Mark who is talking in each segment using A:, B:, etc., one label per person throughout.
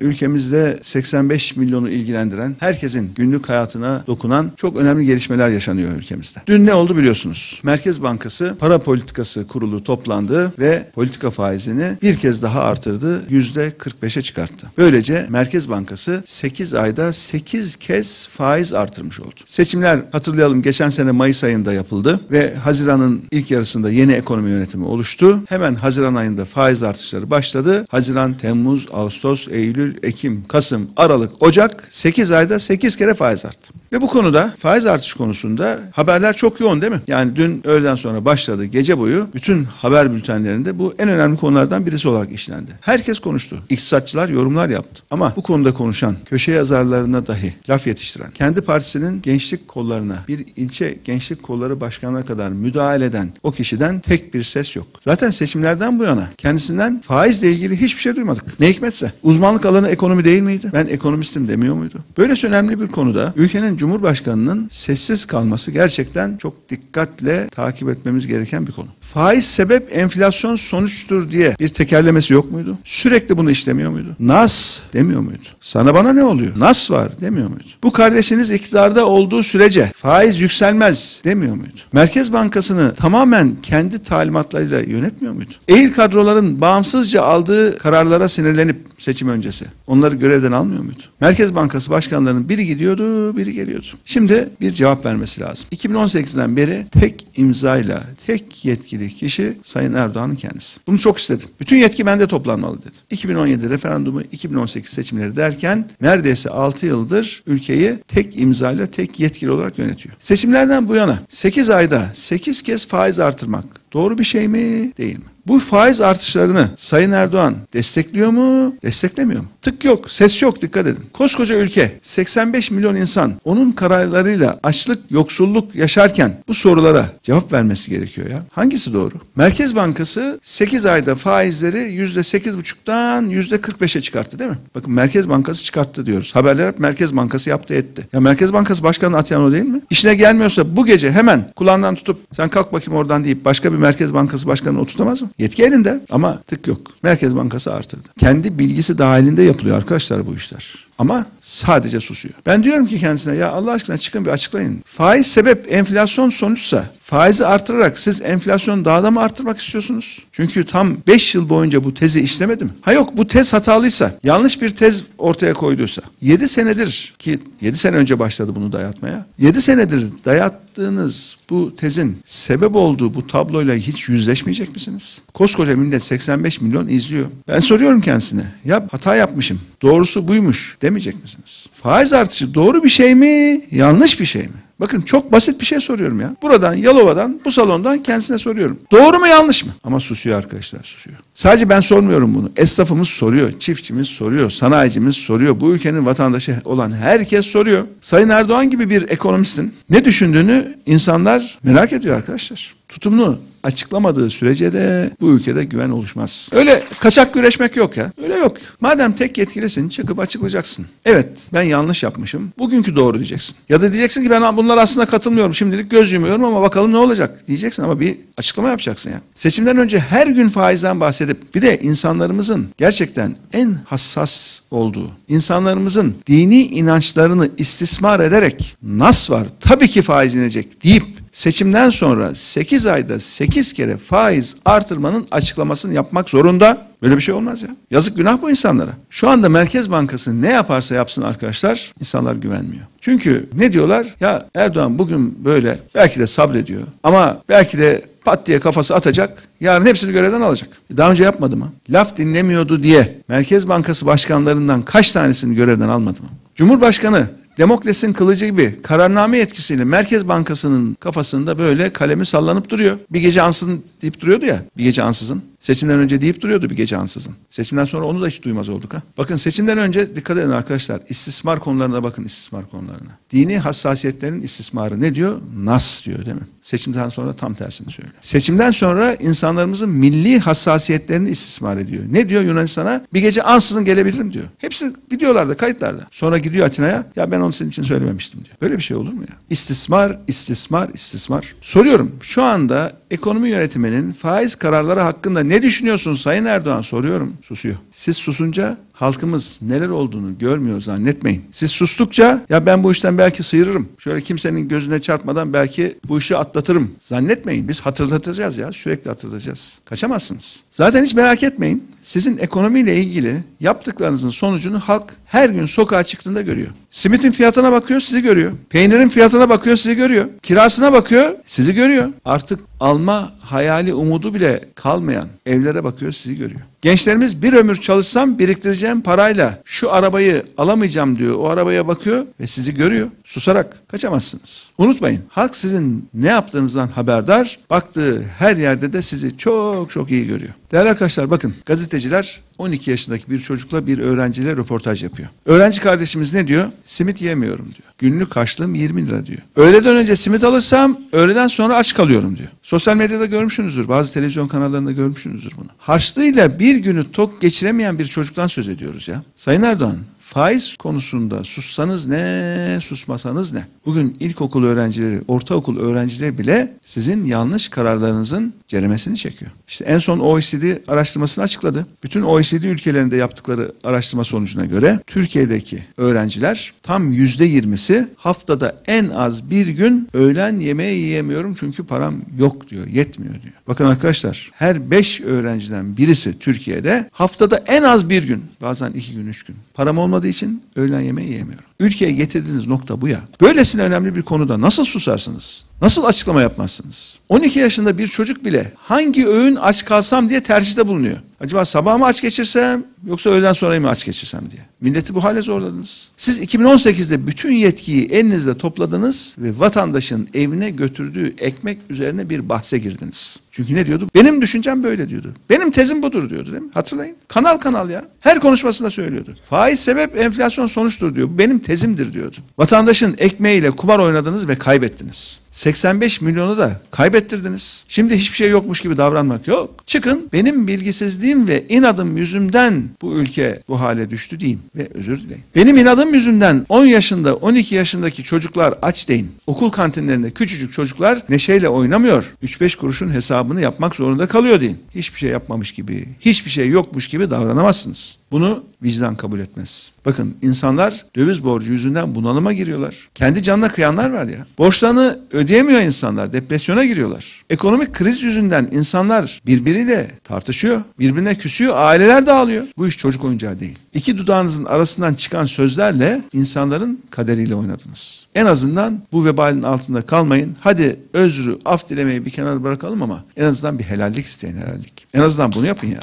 A: Ülkemizde 85 milyonu ilgilendiren, herkesin günlük hayatına dokunan çok önemli gelişmeler yaşanıyor ülkemizde. Dün ne oldu biliyorsunuz? Merkez Bankası Para Politikası Kurulu toplandı ve politika faizini bir kez daha artırdı. %45'e çıkarttı. Böylece Merkez Bankası 8 ayda 8 kez faiz artırmış oldu. Seçimler hatırlayalım geçen sene Mayıs ayında yapıldı ve Haziran'ın ilk yarısında yeni ekonomi yönetimi oluştu. Hemen Haziran ayında faiz artışları başladı. Haziran, Temmuz, Ağustos, Eylül, Ekim, Kasım, Aralık, Ocak 8 ayda 8 kere faiz arttı. Ve bu konuda faiz artış konusunda haberler çok yoğun değil mi? Yani dün öğleden sonra başladı gece boyu bütün haber bültenlerinde bu en önemli konulardan birisi olarak işlendi. Herkes konuştu. İktisatçılar yorumlar yaptı. Ama bu konuda konuşan, köşe yazarlarına dahi laf yetiştiren, kendi partisinin gençlik kollarına, bir ilçe gençlik kolları başkanına kadar müdahale eden o kişiden tek bir ses yok. Zaten seçimlerden bu yana kendisinden faizle ilgili hiçbir şey duymadık. Ne hikmetse. Uzmanlık alanı ekonomi değil miydi? Ben ekonomistim demiyor muydu? Böylesi önemli bir konuda ülkenin Cumhurbaşkanı'nın sessiz kalması gerçekten çok dikkatle takip etmemiz gereken bir konu. Faiz sebep enflasyon sonuçtur diye bir tekerlemesi yok muydu? Sürekli bunu işlemiyor muydu? Nas demiyor muydu? Sana bana ne oluyor? Nas var demiyor muydu? Bu kardeşiniz iktidarda olduğu sürece faiz yükselmez demiyor muydu? Merkez Bankası'nı tamamen kendi talimatlarıyla yönetmiyor muydu? Eğil kadroların bağımsızca aldığı kararlara sinirlenip seçim öncesi onları görevden almıyor muydu? Merkez Bankası başkanlarının biri gidiyordu, biri geliyordu. Şimdi bir cevap vermesi lazım. 2018'den beri tek imzayla, tek yetkili kişi Sayın Erdoğan'ın kendisi. Bunu çok istedim. Bütün yetki bende toplanmalı dedi. 2017 referandumu, 2018 seçimleri derken neredeyse 6 yıldır ülkeyi tek imzayla, tek yetkili olarak yönetiyor. Seçimlerden bu yana 8 ayda 8 kez faiz artırmak doğru bir şey mi, değil mi? Bu faiz artışlarını Sayın Erdoğan destekliyor mu, desteklemiyor mu? Tık yok, ses yok dikkat edin. Koskoca ülke 85 milyon insan onun kararlarıyla açlık, yoksulluk yaşarken bu sorulara cevap vermesi gerekiyor ya. Hangisi doğru? Merkez Bankası 8 ayda faizleri %8,5'tan %45'e çıkarttı değil mi? Bakın Merkez Bankası çıkarttı diyoruz. Haberler hep Merkez Bankası yaptı etti. Ya Merkez Bankası Başkanı atayan o değil mi? İşine gelmiyorsa bu gece hemen kulağından tutup sen kalk bakayım oradan deyip başka bir Merkez Bankası Başkanı'nı oturtamaz mı? Yetki elinde ama tık yok. Merkez Bankası artırdı. Kendi bilgisi dahilinde yapılıyor arkadaşlar bu işler. Ama sadece susuyor. Ben diyorum ki kendisine ya Allah aşkına çıkın bir açıklayın. Faiz sebep enflasyon sonuçsa faizi artırarak siz enflasyonu daha da mı artırmak istiyorsunuz? Çünkü tam 5 yıl boyunca bu tezi işlemedim. Ha yok bu tez hatalıysa, yanlış bir tez ortaya koyduysa 7 senedir ki 7 sene önce başladı bunu dayatmaya. 7 senedir dayattığınız bu tezin sebep olduğu bu tabloyla hiç yüzleşmeyecek misiniz? Koskoca millet 85 milyon izliyor. Ben soruyorum kendisine. Ya hata yapmışım. Doğrusu buymuş demeyecek misiniz? Faiz artışı doğru bir şey mi, yanlış bir şey mi? Bakın çok basit bir şey soruyorum ya. Buradan Yalova'dan bu salondan kendisine soruyorum. Doğru mu yanlış mı? Ama susuyor arkadaşlar susuyor. Sadece ben sormuyorum bunu. Esnafımız soruyor, çiftçimiz soruyor, sanayicimiz soruyor. Bu ülkenin vatandaşı olan herkes soruyor. Sayın Erdoğan gibi bir ekonomistin ne düşündüğünü insanlar merak ediyor arkadaşlar. Tutumunu açıklamadığı sürece de bu ülkede güven oluşmaz. Öyle kaçak güreşmek yok ya. Öyle yok. Madem tek yetkilisin çıkıp açıklayacaksın. Evet ben yanlış yapmışım. Bugünkü doğru diyeceksin. Ya da diyeceksin ki ben bunlar aslında katılmıyorum. Şimdilik göz yumuyorum ama bakalım ne olacak diyeceksin ama bir açıklama yapacaksın ya. Seçimden önce her gün faizden bahsedip bir de insanlarımızın gerçekten en hassas olduğu, insanlarımızın dini inançlarını istismar ederek nas var tabii ki faiz inecek deyip seçimden sonra 8 ayda 8 kere faiz artırmanın açıklamasını yapmak zorunda. Böyle bir şey olmaz ya. Yazık günah bu insanlara. Şu anda Merkez Bankası ne yaparsa yapsın arkadaşlar insanlar güvenmiyor. Çünkü ne diyorlar? Ya Erdoğan bugün böyle belki de sabrediyor ama belki de pat diye kafası atacak. Yarın hepsini görevden alacak. Daha önce yapmadı mı? Laf dinlemiyordu diye Merkez Bankası başkanlarından kaç tanesini görevden almadı mı? Cumhurbaşkanı Demokles'in kılıcı gibi kararname etkisiyle Merkez Bankası'nın kafasında böyle kalemi sallanıp duruyor. Bir gece ansızın deyip duruyordu ya. Bir gece ansızın. Seçimden önce deyip duruyordu bir gece ansızın. Seçimden sonra onu da hiç duymaz olduk ha. Bakın seçimden önce dikkat edin arkadaşlar. İstismar konularına bakın istismar konularına. Dini hassasiyetlerin istismarı ne diyor? Nas diyor değil mi? Seçimden sonra tam tersini söylüyor. Seçimden sonra insanlarımızın milli hassasiyetlerini istismar ediyor. Ne diyor Yunanistan'a? Bir gece ansızın gelebilirim diyor. Hepsi videolarda, kayıtlarda. Sonra gidiyor Atina'ya. Ya ben onu senin için söylememiştim diyor. Böyle bir şey olur mu ya? İstismar, istismar, istismar. Soruyorum şu anda ekonomi yönetiminin faiz kararları hakkında ne düşünüyorsun Sayın Erdoğan soruyorum. Susuyor. Siz susunca halkımız neler olduğunu görmüyor zannetmeyin. Siz sustukça ya ben bu işten belki sıyırırım. Şöyle kimsenin gözüne çarpmadan belki bu işi atlatırım. Zannetmeyin. Biz hatırlatacağız ya. Sürekli hatırlatacağız. Kaçamazsınız. Zaten hiç merak etmeyin. Sizin ekonomiyle ilgili yaptıklarınızın sonucunu halk her gün sokağa çıktığında görüyor. Simitin fiyatına bakıyor, sizi görüyor. Peynirin fiyatına bakıyor, sizi görüyor. Kirasına bakıyor, sizi görüyor. Artık alma hayali umudu bile kalmayan evlere bakıyor, sizi görüyor. Gençlerimiz bir ömür çalışsam biriktireceğim parayla şu arabayı alamayacağım diyor. O arabaya bakıyor ve sizi görüyor. Susarak kaçamazsınız. Unutmayın halk sizin ne yaptığınızdan haberdar. Baktığı her yerde de sizi çok çok iyi görüyor. Değerli arkadaşlar bakın gazeteciler 12 yaşındaki bir çocukla bir öğrenciyle röportaj yapıyor. Öğrenci kardeşimiz ne diyor? Simit yemiyorum diyor. Günlük karşılığım 20 lira diyor. Öğleden önce simit alırsam öğleden sonra aç kalıyorum diyor. Sosyal medyada görmüşsünüzdür. Bazı televizyon kanallarında görmüşsünüzdür bunu. Harçlığıyla bir günü tok geçiremeyen bir çocuktan söz ediyoruz ya. Sayın Erdoğan faiz konusunda sussanız ne, susmasanız ne? Bugün ilkokul öğrencileri, ortaokul öğrencileri bile sizin yanlış kararlarınızın ceremesini çekiyor. İşte en son OECD araştırmasını açıkladı. Bütün OECD ülkelerinde yaptıkları araştırma sonucuna göre Türkiye'deki öğrenciler tam yüzde yirmisi haftada en az bir gün öğlen yemeği yiyemiyorum çünkü param yok diyor, yetmiyor diyor. Bakın arkadaşlar her beş öğrenciden birisi Türkiye'de haftada en az bir gün, bazen iki gün, üç gün param olmadığı için öğlen yemeği yiyemiyorum. Ülkeye getirdiğiniz nokta bu ya. Böylesine önemli bir konuda nasıl susarsınız? Nasıl açıklama yapmazsınız? 12 yaşında bir çocuk bile hangi öğün aç kalsam diye tercihte bulunuyor. Acaba sabah mı aç geçirsem yoksa öğleden sonra mı aç geçirsem diye. Milleti bu hale zorladınız. Siz 2018'de bütün yetkiyi elinizde topladınız ve vatandaşın evine götürdüğü ekmek üzerine bir bahse girdiniz. Çünkü ne diyordu? Benim düşüncem böyle diyordu. Benim tezim budur diyordu değil mi? Hatırlayın. Kanal kanal ya. Her konuşmasında söylüyordu. Faiz sebep enflasyon sonuçtur diyor. Benim tezimdir diyordu. Vatandaşın ekmeğiyle kumar oynadınız ve kaybettiniz. 85 milyonu da kaybettirdiniz. Şimdi hiçbir şey yokmuş gibi davranmak yok. Çıkın benim bilgisizliğim ve inadım yüzümden bu ülke bu hale düştü deyin ve özür dileyin. Benim inadım yüzünden 10 yaşında 12 yaşındaki çocuklar aç deyin. Okul kantinlerinde küçücük çocuklar neşeyle oynamıyor. 3-5 kuruşun hesabını yapmak zorunda kalıyor deyin. Hiçbir şey yapmamış gibi, hiçbir şey yokmuş gibi davranamazsınız. Bunu vicdan kabul etmez. Bakın insanlar döviz borcu yüzünden bunalıma giriyorlar. Kendi canına kıyanlar var ya. Borçlarını ödeyemiyor insanlar. Depresyona giriyorlar. Ekonomik kriz yüzünden insanlar birbiriyle tartışıyor. Birbirine küsüyor. Aileler dağılıyor. Bu iş çocuk oyuncağı değil. İki dudağınızın arasından çıkan sözlerle insanların kaderiyle oynadınız. En azından bu vebalin altında kalmayın. Hadi özrü, af dilemeyi bir kenara bırakalım ama en azından bir helallik isteyin helallik. En azından bunu yapın ya.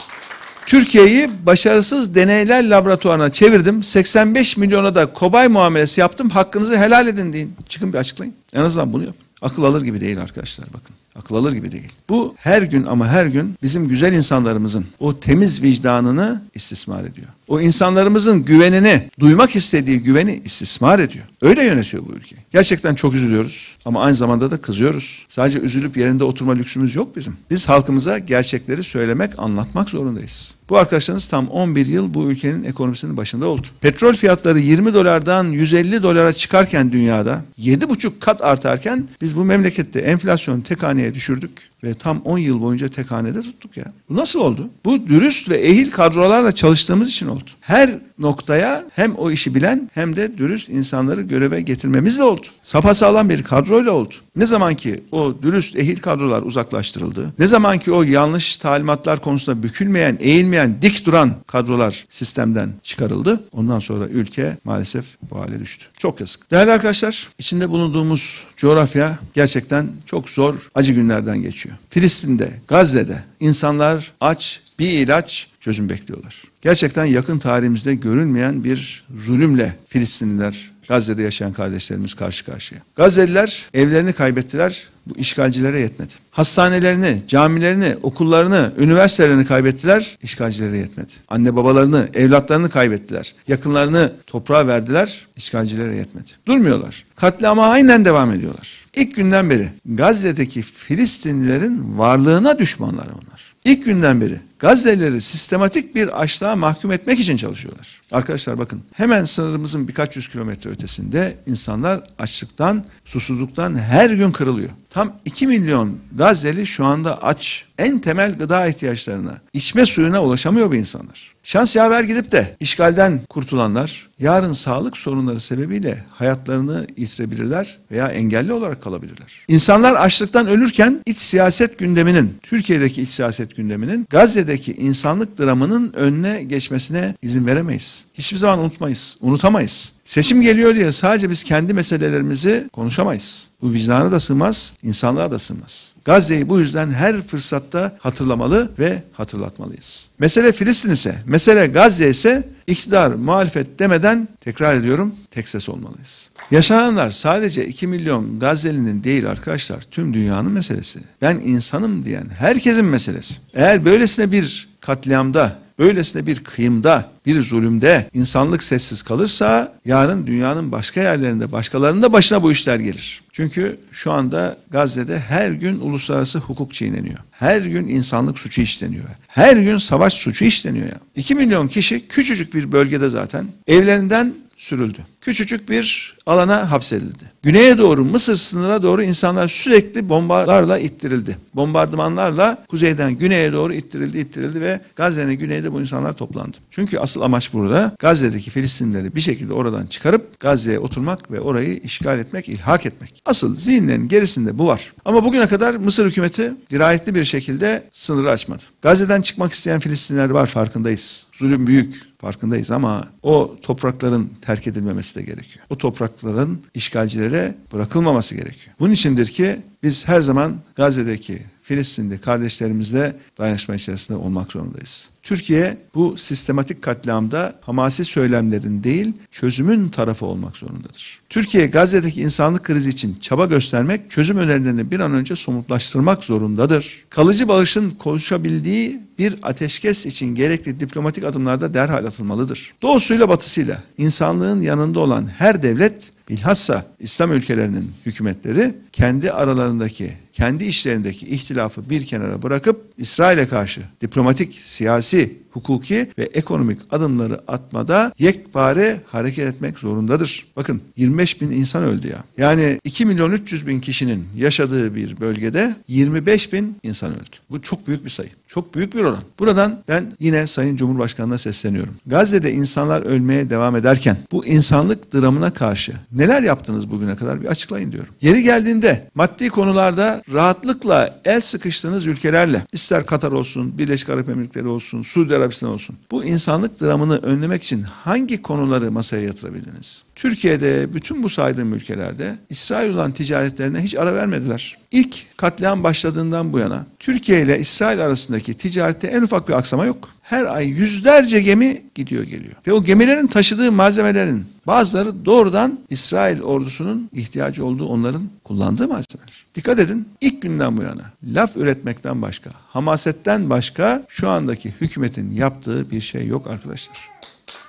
A: Türkiye'yi başarısız deneyler laboratuvarına çevirdim. 85 milyona da kobay muamelesi yaptım. Hakkınızı helal edin deyin. Çıkın bir açıklayın. En azından bunu yapın. Akıl alır gibi değil arkadaşlar bakın. Akıl alır gibi değil. Bu her gün ama her gün bizim güzel insanlarımızın o temiz vicdanını istismar ediyor. O insanlarımızın güvenini, duymak istediği güveni istismar ediyor. Öyle yönetiyor bu ülke. Gerçekten çok üzülüyoruz ama aynı zamanda da kızıyoruz. Sadece üzülüp yerinde oturma lüksümüz yok bizim. Biz halkımıza gerçekleri söylemek, anlatmak zorundayız. Bu arkadaşlarınız tam 11 yıl bu ülkenin ekonomisinin başında oldu. Petrol fiyatları 20 dolardan 150 dolara çıkarken dünyada 7,5 kat artarken biz bu memlekette enflasyonu tek haneye düşürdük ve tam 10 yıl boyunca tek hanede tuttuk ya. Bu nasıl oldu? Bu dürüst ve ehil kadrolarla çalıştığımız için oldu. Her noktaya hem o işi bilen hem de dürüst insanları göreve getirmemizle oldu. Sapasağlam bir kadroyla oldu. Ne zaman ki o dürüst ehil kadrolar uzaklaştırıldı, ne zaman ki o yanlış talimatlar konusunda bükülmeyen, eğilmeyen, dik duran kadrolar sistemden çıkarıldı, ondan sonra ülke maalesef bu hale düştü. Çok yazık. Değerli arkadaşlar, içinde bulunduğumuz coğrafya gerçekten çok zor, acı günlerden geçiyor. Filistin'de, Gazze'de insanlar aç, bir ilaç çözüm bekliyorlar. Gerçekten yakın tarihimizde görülmeyen bir zulümle Filistinliler, Gazze'de yaşayan kardeşlerimiz karşı karşıya. Gazze'liler evlerini kaybettiler, bu işgalcilere yetmedi. Hastanelerini, camilerini, okullarını, üniversitelerini kaybettiler, işgalcilere yetmedi. Anne babalarını, evlatlarını kaybettiler. Yakınlarını toprağa verdiler, işgalcilere yetmedi. Durmuyorlar. Katliama aynen devam ediyorlar. İlk günden beri Gazze'deki Filistinlilerin varlığına düşmanlar onlar. İlk günden beri Gazze'lileri sistematik bir açlığa mahkum etmek için çalışıyorlar. Arkadaşlar bakın hemen sınırımızın birkaç yüz kilometre ötesinde insanlar açlıktan, susuzluktan her gün kırılıyor. Tam 2 milyon Gazze'li şu anda aç. En temel gıda ihtiyaçlarına, içme suyuna ulaşamıyor bu insanlar. Şans yaver gidip de işgalden kurtulanlar yarın sağlık sorunları sebebiyle hayatlarını yitirebilirler veya engelli olarak kalabilirler. İnsanlar açlıktan ölürken iç siyaset gündeminin, Türkiye'deki iç siyaset gündeminin Gazze'deki insanlık dramının önüne geçmesine izin veremeyiz. Hiçbir zaman unutmayız, unutamayız. Seçim geliyor diye sadece biz kendi meselelerimizi konuşamayız. Bu vicdana da sığmaz, insanlığa da sığmaz. Gazze'yi bu yüzden her fırsatta hatırlamalı ve hatırlatmalıyız. Mesele Filistin ise, mesele Gazze ise iktidar, muhalefet demeden tekrar ediyorum tek ses olmalıyız. Yaşananlar sadece 2 milyon Gazze'linin değil arkadaşlar tüm dünyanın meselesi. Ben insanım diyen herkesin meselesi. Eğer böylesine bir katliamda böylesine bir kıyımda, bir zulümde insanlık sessiz kalırsa yarın dünyanın başka yerlerinde, başkalarının da başına bu işler gelir. Çünkü şu anda Gazze'de her gün uluslararası hukuk çiğneniyor. Her gün insanlık suçu işleniyor. Her gün savaş suçu işleniyor ya. 2 milyon kişi küçücük bir bölgede zaten evlerinden sürüldü. Küçücük bir alana hapsedildi. Güneye doğru Mısır sınırına doğru insanlar sürekli bombalarla ittirildi. Bombardımanlarla kuzeyden güneye doğru ittirildi, ittirildi ve Gazze'nin güneyde bu insanlar toplandı. Çünkü asıl amaç burada Gazze'deki Filistinlileri bir şekilde oradan çıkarıp Gazze'ye oturmak ve orayı işgal etmek, ilhak etmek. Asıl zihinlerin gerisinde bu var. Ama bugüne kadar Mısır hükümeti dirayetli bir şekilde sınırı açmadı. Gazze'den çıkmak isteyen Filistinliler var farkındayız. Zulüm büyük farkındayız ama o toprakların terk edilmemesi de gerekiyor. O toprakların işgalcilere bırakılmaması gerekiyor. Bunun içindir ki biz her zaman Gazze'deki Filistin'de kardeşlerimizle dayanışma içerisinde olmak zorundayız. Türkiye bu sistematik katliamda Hamasi söylemlerin değil çözümün tarafı olmak zorundadır. Türkiye Gazze'deki insanlık krizi için çaba göstermek, çözüm önerilerini bir an önce somutlaştırmak zorundadır. Kalıcı barışın konuşabildiği bir ateşkes için gerekli diplomatik adımlarda derhal atılmalıdır. Doğusuyla batısıyla insanlığın yanında olan her devlet bilhassa İslam ülkelerinin hükümetleri kendi aralarındaki, kendi işlerindeki ihtilafı bir kenara bırakıp İsrail'e karşı diplomatik, siyasi, hukuki ve ekonomik adımları atmada yekpare hareket etmek zorundadır. Bakın 25 bin insan öldü ya. Yani 2 milyon 300 bin kişinin yaşadığı bir bölgede 25 bin insan öldü. Bu çok büyük bir sayı. Çok büyük bir oran. Buradan ben yine Sayın Cumhurbaşkanı'na sesleniyorum. Gazze'de insanlar ölmeye devam ederken bu insanlık dramına karşı neler yaptınız bugüne kadar bir açıklayın diyorum. Yeri geldiğinde maddi konularda rahatlıkla el sıkıştığınız ülkelerle ister Katar olsun, Birleşik Arap Emirlikleri olsun, Suudi Arabistan olsun. Bu insanlık dramını önlemek için hangi konuları masaya yatırabildiniz? Türkiye'de bütün bu saydığım ülkelerde İsrail olan ticaretlerine hiç ara vermediler. İlk katliam başladığından bu yana Türkiye ile İsrail arasındaki ticarette en ufak bir aksama yok. Her ay yüzlerce gemi gidiyor geliyor. Ve o gemilerin taşıdığı malzemelerin bazıları doğrudan İsrail ordusunun ihtiyacı olduğu onların kullandığı malzemeler. Dikkat edin ilk günden bu yana laf üretmekten başka, hamasetten başka şu andaki hükümetin yaptığı bir şey yok arkadaşlar.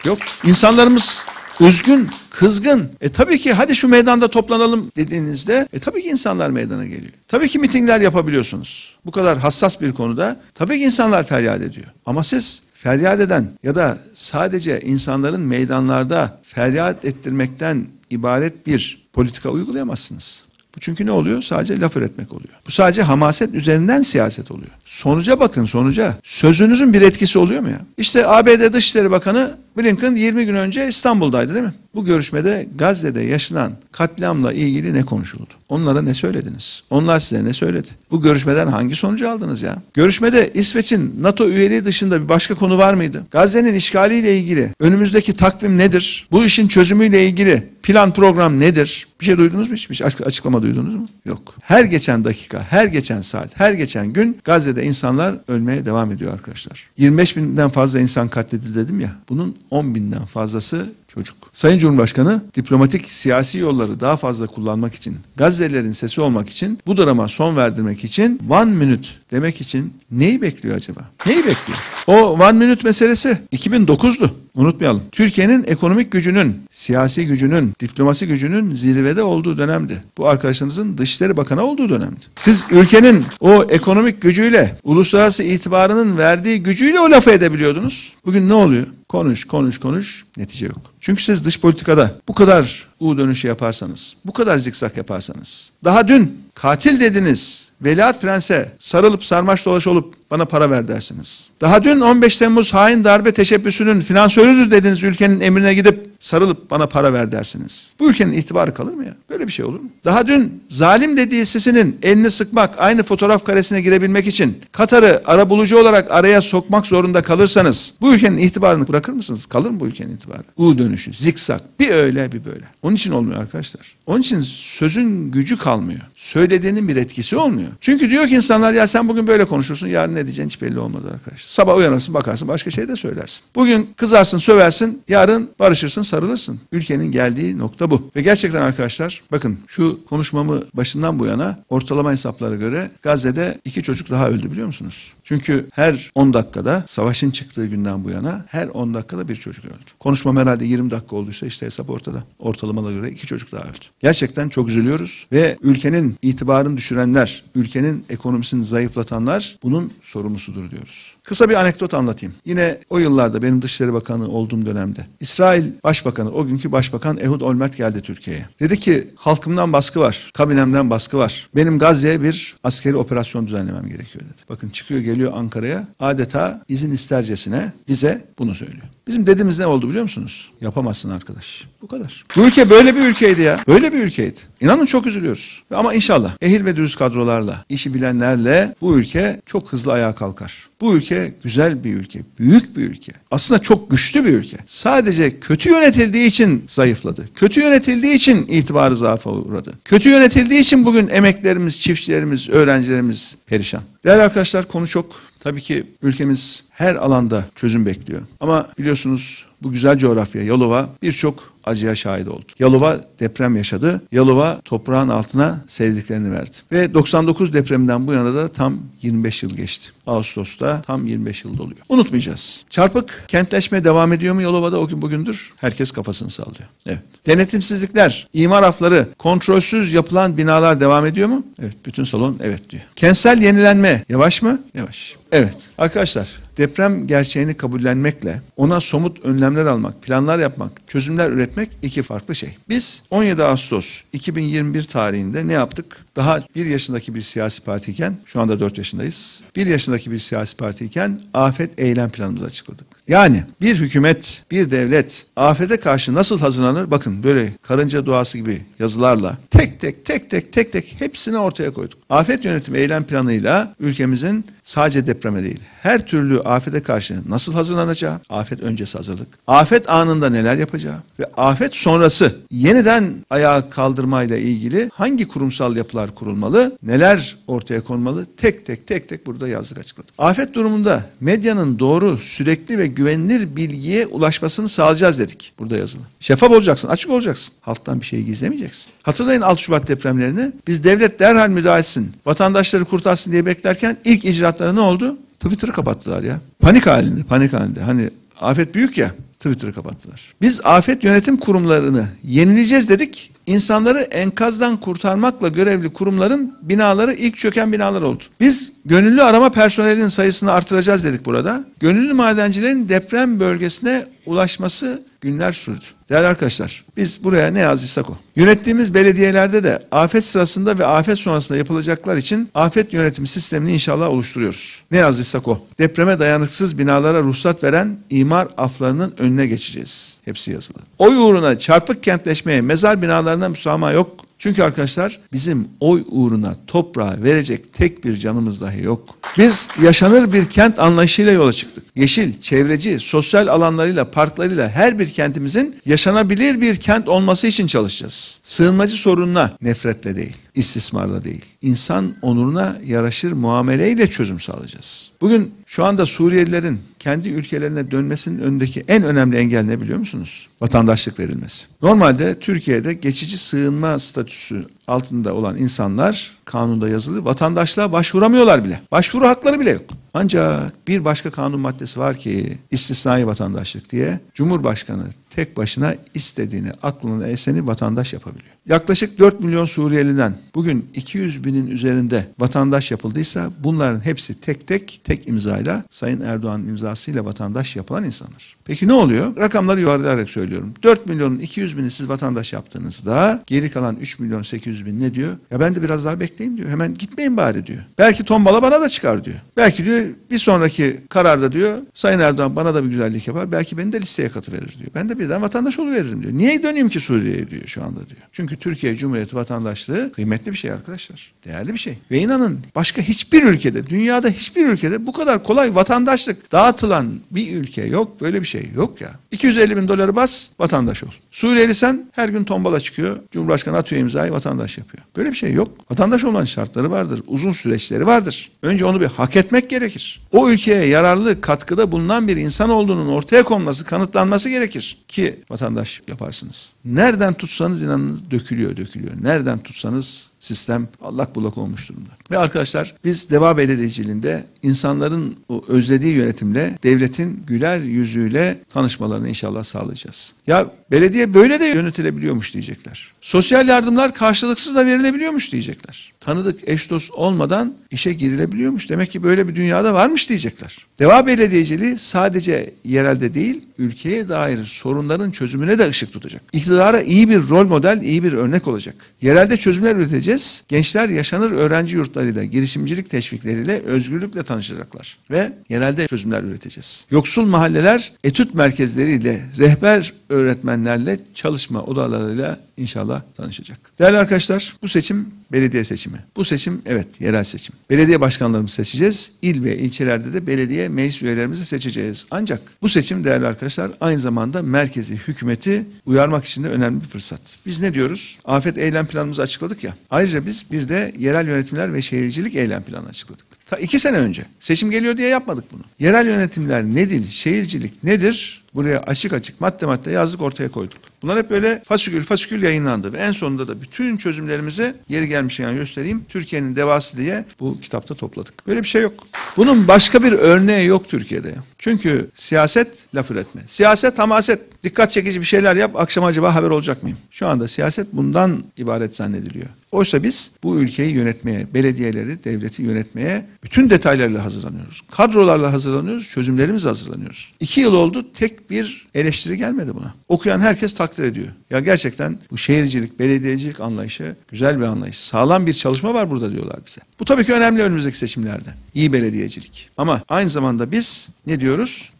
A: Yok. İnsanlarımız üzgün, kızgın. E tabii ki hadi şu meydanda toplanalım dediğinizde e tabii ki insanlar meydana geliyor. Tabii ki mitingler yapabiliyorsunuz. Bu kadar hassas bir konuda tabii ki insanlar feryat ediyor. Ama siz feryat eden ya da sadece insanların meydanlarda feryat ettirmekten ibaret bir politika uygulayamazsınız. Bu çünkü ne oluyor? Sadece laf üretmek oluyor. Bu sadece hamaset üzerinden siyaset oluyor. Sonuca bakın sonuca. Sözünüzün bir etkisi oluyor mu ya? İşte ABD Dışişleri Bakanı Blinken 20 gün önce İstanbul'daydı değil mi? Bu görüşmede Gazze'de yaşanan katliamla ilgili ne konuşuldu? Onlara ne söylediniz? Onlar size ne söyledi? Bu görüşmeden hangi sonucu aldınız ya? Görüşmede İsveç'in NATO üyeliği dışında bir başka konu var mıydı? Gazze'nin işgaliyle ilgili önümüzdeki takvim nedir? Bu işin çözümüyle ilgili plan program nedir? Bir şey duydunuz mu? Hiçbir açıklama duydunuz mu? Yok. Her geçen dakika, her geçen saat, her geçen gün Gazze'de insanlar ölmeye devam ediyor arkadaşlar. 25 binden fazla insan katledildi dedim ya. Bunun 10 binden fazlası çocuk. Sayın Cumhurbaşkanı diplomatik siyasi yolları daha fazla kullanmak için, Gazze'lerin sesi olmak için, bu drama son verdirmek için one minute demek için neyi bekliyor acaba? Neyi bekliyor? O one minute meselesi 2009'du. Unutmayalım. Türkiye'nin ekonomik gücünün, siyasi gücünün, diplomasi gücünün zirvede olduğu dönemdi. Bu arkadaşınızın Dışişleri Bakanı olduğu dönemdi. Siz ülkenin o ekonomik gücüyle, uluslararası itibarının verdiği gücüyle o lafı edebiliyordunuz. Bugün ne oluyor? Konuş, konuş, konuş. Netice yok. Çünkü siz dış politikada bu kadar U dönüşü yaparsanız, bu kadar zikzak yaparsanız, daha dün katil dediniz, Veliaht Prens'e sarılıp sarmaş dolaş olup bana para ver dersiniz. Daha dün 15 Temmuz hain darbe teşebbüsünün finansörüdür dediniz ülkenin emrine gidip sarılıp bana para ver dersiniz. Bu ülkenin itibarı kalır mı ya? Böyle bir şey olur mu? Daha dün zalim dediği sisinin elini sıkmak, aynı fotoğraf karesine girebilmek için Katar'ı arabulucu olarak araya sokmak zorunda kalırsanız bu ülkenin itibarını bırakır mısınız? Kalır mı bu ülkenin itibarı? U dönüşü, zikzak. Bir öyle bir böyle. Onun için olmuyor arkadaşlar. Onun için sözün gücü kalmıyor. Söylediğinin bir etkisi olmuyor. Çünkü diyor ki insanlar ya sen bugün böyle konuşursun yarın ne diyeceğin hiç belli olmaz arkadaş. Sabah uyanırsın bakarsın başka şey de söylersin. Bugün kızarsın söversin yarın barışırsın sarılırsın. Ülkenin geldiği nokta bu. Ve gerçekten arkadaşlar bakın şu konuşmamı başından bu yana ortalama hesaplara göre Gazze'de iki çocuk daha öldü biliyor musunuz? Çünkü her 10 dakikada savaşın çıktığı günden bu yana her 10 dakikada bir çocuk öldü. Konuşmam herhalde 20 dakika olduysa işte hesap ortada. Ortalamalara göre iki çocuk daha öldü. Gerçekten çok üzülüyoruz ve ülkenin itibarını düşürenler, ülkenin ekonomisini zayıflatanlar bunun sorumlusudur diyoruz. Kısa bir anekdot anlatayım. Yine o yıllarda benim Dışişleri Bakanı olduğum dönemde İsrail Başbakanı, o günkü Başbakan Ehud Olmert geldi Türkiye'ye. Dedi ki halkımdan baskı var, kabinemden baskı var. Benim Gazze'ye bir askeri operasyon düzenlemem gerekiyor dedi. Bakın çıkıyor geliyor Ankara'ya adeta izin istercesine bize bunu söylüyor. Bizim dediğimiz ne oldu biliyor musunuz? Yapamazsın arkadaş. Bu kadar. Bu ülke böyle bir ülkeydi ya. Böyle bir ülkeydi. İnanın çok üzülüyoruz. Ama inşallah ehil ve dürüst kadrolarla, işi bilenlerle bu ülke çok hızlı ayağa kalkar. Bu ülke güzel bir ülke, büyük bir ülke. Aslında çok güçlü bir ülke. Sadece kötü yönetildiği için zayıfladı. Kötü yönetildiği için itibarı zaafa uğradı. Kötü yönetildiği için bugün emeklerimiz, çiftçilerimiz, öğrencilerimiz perişan. Değerli arkadaşlar konu çok. Tabii ki ülkemiz her alanda çözüm bekliyor. Ama biliyorsunuz bu güzel coğrafya Yalova birçok acıya şahit oldu. Yalova deprem yaşadı. Yalova toprağın altına sevdiklerini verdi. Ve 99 depreminden bu yana da tam 25 yıl geçti. Ağustos'ta tam 25 yıl doluyor. Unutmayacağız. Çarpık kentleşme devam ediyor mu Yalova'da o gün bugündür? Herkes kafasını sallıyor. Evet. Denetimsizlikler, imar afları, kontrolsüz yapılan binalar devam ediyor mu? Evet. Bütün salon evet diyor. Kentsel yenilenme yavaş mı? Yavaş. Evet. Arkadaşlar deprem gerçeğini kabullenmekle ona somut önlemler almak, planlar yapmak, çözümler üretmek iki farklı şey. Biz 17 Ağustos 2021 tarihinde ne yaptık? Daha bir yaşındaki bir siyasi partiyken, şu anda 4 yaşındayız. Bir yaşındaki bir siyasi partiyken afet eylem planımızı açıkladık. Yani bir hükümet, bir devlet afete karşı nasıl hazırlanır? Bakın böyle karınca duası gibi yazılarla tek tek tek tek tek tek hepsini ortaya koyduk. Afet yönetimi eylem planıyla ülkemizin sadece depreme değil her türlü afete karşı nasıl hazırlanacağı, afet öncesi hazırlık, afet anında neler yapacağı ve afet sonrası yeniden ayağa kaldırmayla ilgili hangi kurumsal yapılar kurulmalı, neler ortaya konmalı tek tek tek tek burada yazdık açıkladık. Afet durumunda medyanın doğru, sürekli ve güvenilir bilgiye ulaşmasını sağlayacağız dedik. Burada yazılı. Şeffaf olacaksın, açık olacaksın. Halktan bir şey gizlemeyeceksin. Hatırlayın 6 Şubat depremlerini. Biz devlet derhal müdahale etsin, vatandaşları kurtarsın diye beklerken ilk icraatları ne oldu? Twitter'ı kapattılar ya. Panik halinde, panik halinde. Hani afet büyük ya. Twitter'ı kapattılar. Biz afet yönetim kurumlarını yenileyeceğiz dedik. İnsanları enkazdan kurtarmakla görevli kurumların binaları ilk çöken binalar oldu. Biz gönüllü arama personelinin sayısını artıracağız dedik burada. Gönüllü madencilerin deprem bölgesine ulaşması günler sürdü. Değerli arkadaşlar biz buraya ne yazdıysak o. Yönettiğimiz belediyelerde de afet sırasında ve afet sonrasında yapılacaklar için afet yönetimi sistemini inşallah oluşturuyoruz. Ne yazdıysak o. Depreme dayanıksız binalara ruhsat veren imar aflarının önüne geçeceğiz. Hepsi yazılı. Oy uğruna çarpık kentleşmeye, mezar binalarına müsamaha yok. Çünkü arkadaşlar bizim oy uğruna toprağa verecek tek bir canımız dahi yok. Biz yaşanır bir kent anlayışıyla yola çıktık. Yeşil, çevreci, sosyal alanlarıyla, parklarıyla her bir kentimizin yaşanabilir bir kent olması için çalışacağız. Sığınmacı sorununa nefretle değil. İstismarla değil. İnsan onuruna yaraşır muameleyle çözüm sağlayacağız. Bugün şu anda Suriyelilerin kendi ülkelerine dönmesinin önündeki en önemli engel ne biliyor musunuz? Vatandaşlık verilmesi. Normalde Türkiye'de geçici sığınma statüsü altında olan insanlar kanunda yazılı vatandaşlığa başvuramıyorlar bile. Başvuru hakları bile yok. Ancak bir başka kanun maddesi var ki istisnai vatandaşlık diye Cumhurbaşkanı tek başına istediğini aklına eseni vatandaş yapabiliyor. Yaklaşık 4 milyon Suriyeliden bugün 200 binin üzerinde vatandaş yapıldıysa bunların hepsi tek tek tek imzayla Sayın Erdoğan'ın imzasıyla vatandaş yapılan insanlar. Peki ne oluyor? Rakamları yuvarlayarak söylüyorum. 4 milyonun 200 bini siz vatandaş yaptığınızda geri kalan 3 milyon 800 bin ne diyor? Ya ben de biraz daha bekleyeyim diyor. Hemen gitmeyin bari diyor. Belki tombala bana da çıkar diyor. Belki diyor bir sonraki kararda diyor Sayın Erdoğan bana da bir güzellik yapar. Belki beni de listeye katıverir diyor. Ben de birden vatandaş oluveririm diyor. Niye döneyim ki Suriye'ye diyor şu anda diyor. Çünkü Türkiye Cumhuriyeti vatandaşlığı kıymetli bir şey arkadaşlar. Değerli bir şey. Ve inanın başka hiçbir ülkede, dünyada hiçbir ülkede bu kadar kolay vatandaşlık dağıtılan bir ülke yok. Böyle bir şey yok ya. 250 bin doları bas, vatandaş ol. Suriyeli sen her gün tombala çıkıyor. Cumhurbaşkanı atıyor imzayı, vatandaş yapıyor. Böyle bir şey yok. Vatandaş olmanın şartları vardır. Uzun süreçleri vardır. Önce onu bir hak etmek gerekir. O ülkeye yararlı katkıda bulunan bir insan olduğunun ortaya konması, kanıtlanması gerekir ki vatandaş yaparsınız. Nereden tutsanız inanınız dökülüyor, dökülüyor. Nereden tutsanız sistem allak bullak olmuş durumda. Ve arkadaşlar biz Deva Belediyeciliğinde insanların o özlediği yönetimle devletin güler yüzüyle tanışmalarını inşallah sağlayacağız. Ya belediye böyle de yönetilebiliyormuş diyecekler. Sosyal yardımlar karşılıksız da verilebiliyormuş diyecekler. Tanıdık eş dost olmadan işe girilebiliyormuş. Demek ki böyle bir dünyada varmış diyecekler. Deva Belediyeciliği sadece yerelde değil, ülkeye dair sorunların çözümüne de ışık tutacak. İktidara iyi bir rol model, iyi bir örnek olacak. Yerelde çözümler üreteceğiz. Gençler yaşanır öğrenci yurtlarıyla, girişimcilik teşvikleriyle, özgürlükle tanışacaklar. Ve yerelde çözümler üreteceğiz. Yoksul mahalleler etüt merkezleriyle, rehber öğretmenlerle, çalışma odalarıyla inşallah tanışacak. Değerli arkadaşlar bu seçim belediye seçimi. Bu seçim evet yerel seçim. Belediye başkanlarımızı seçeceğiz. İl ve ilçelerde de belediye meclis üyelerimizi seçeceğiz. Ancak bu seçim değerli arkadaşlar aynı zamanda merkezi hükümeti uyarmak için de önemli bir fırsat. Biz ne diyoruz? Afet eylem planımızı açıkladık ya. Ayrıca biz bir de yerel yönetimler ve şehircilik eylem planı açıkladık. Ta iki sene önce. Seçim geliyor diye yapmadık bunu. Yerel yönetimler nedir? Şehircilik nedir? Buraya açık açık madde madde yazdık ortaya koyduk. Bunlar hep böyle fasikül fasikül yayınlandı ve en sonunda da bütün çözümlerimizi yeri gelmişken göstereyim. Türkiye'nin devası diye bu kitapta topladık. Böyle bir şey yok. Bunun başka bir örneği yok Türkiye'de. Çünkü siyaset laf üretme. Siyaset hamaset. Dikkat çekici bir şeyler yap akşam acaba haber olacak mıyım? Şu anda siyaset bundan ibaret zannediliyor. Oysa biz bu ülkeyi yönetmeye, belediyeleri, devleti yönetmeye bütün detaylarıyla hazırlanıyoruz. Kadrolarla hazırlanıyoruz, çözümlerimiz hazırlanıyoruz. İki yıl oldu tek bir eleştiri gelmedi buna. Okuyan herkes takdir ediyor. Ya gerçekten bu şehircilik, belediyecilik anlayışı güzel bir anlayış. Sağlam bir çalışma var burada diyorlar bize. Bu tabii ki önemli önümüzdeki seçimlerde. İyi belediyecilik. Ama aynı zamanda biz ne diyoruz?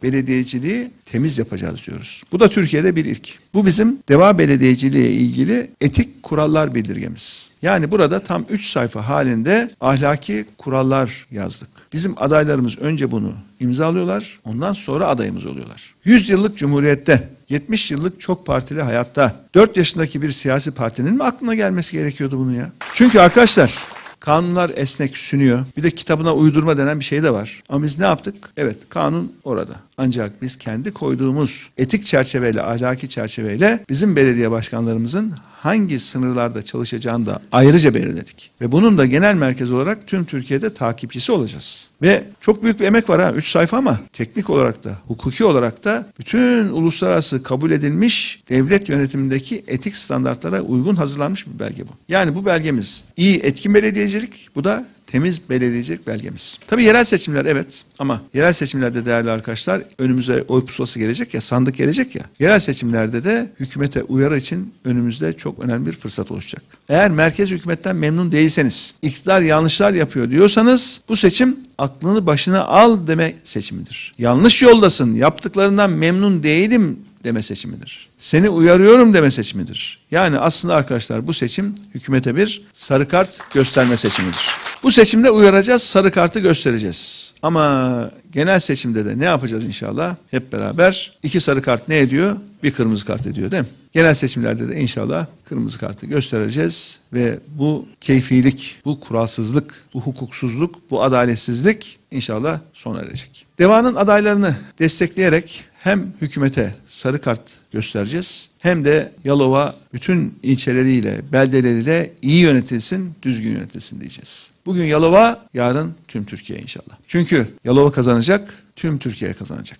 A: Belediyeciliği temiz yapacağız diyoruz. Bu da Türkiye'de bir ilk. Bu bizim deva belediyeciliğe ilgili etik kurallar bildirgemiz. Yani burada tam 3 sayfa halinde ahlaki kurallar yazdık. Bizim adaylarımız önce bunu imzalıyorlar, ondan sonra adayımız oluyorlar. 100 yıllık cumhuriyette 70 yıllık çok partili hayatta 4 yaşındaki bir siyasi partinin mi aklına gelmesi gerekiyordu bunu ya? Çünkü arkadaşlar Kanunlar esnek sünüyor. Bir de kitabına uydurma denen bir şey de var. Ama biz ne yaptık? Evet kanun orada. Ancak biz kendi koyduğumuz etik çerçeveyle, ahlaki çerçeveyle bizim belediye başkanlarımızın hangi sınırlarda çalışacağını da ayrıca belirledik. Ve bunun da genel merkez olarak tüm Türkiye'de takipçisi olacağız. Ve çok büyük bir emek var ha. Üç sayfa ama teknik olarak da, hukuki olarak da bütün uluslararası kabul edilmiş devlet yönetimindeki etik standartlara uygun hazırlanmış bir belge bu. Yani bu belgemiz iyi etkin belediyecilik, bu da temiz belediyecilik belgemiz. Tabii yerel seçimler evet ama yerel seçimlerde değerli arkadaşlar önümüze oy pusulası gelecek ya sandık gelecek ya. Yerel seçimlerde de hükümete uyarı için önümüzde çok önemli bir fırsat oluşacak. Eğer merkez hükümetten memnun değilseniz, iktidar yanlışlar yapıyor diyorsanız bu seçim aklını başına al deme seçimidir. Yanlış yoldasın, yaptıklarından memnun değilim deme seçimidir. Seni uyarıyorum deme seçimidir. Yani aslında arkadaşlar bu seçim hükümete bir sarı kart gösterme seçimidir. Bu seçimde uyaracağız, sarı kartı göstereceğiz. Ama genel seçimde de ne yapacağız inşallah? Hep beraber iki sarı kart ne ediyor? Bir kırmızı kart ediyor değil mi? Genel seçimlerde de inşallah kırmızı kartı göstereceğiz ve bu keyfilik, bu kuralsızlık, bu hukuksuzluk, bu adaletsizlik inşallah sona erecek. Deva'nın adaylarını destekleyerek hem hükümete sarı kart göstereceğiz hem de Yalova bütün ilçeleriyle, beldeleriyle iyi yönetilsin, düzgün yönetilsin diyeceğiz. Bugün Yalova, yarın tüm Türkiye inşallah. Çünkü Yalova kazanacak, tüm Türkiye kazanacak.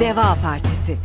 B: Deva Partisi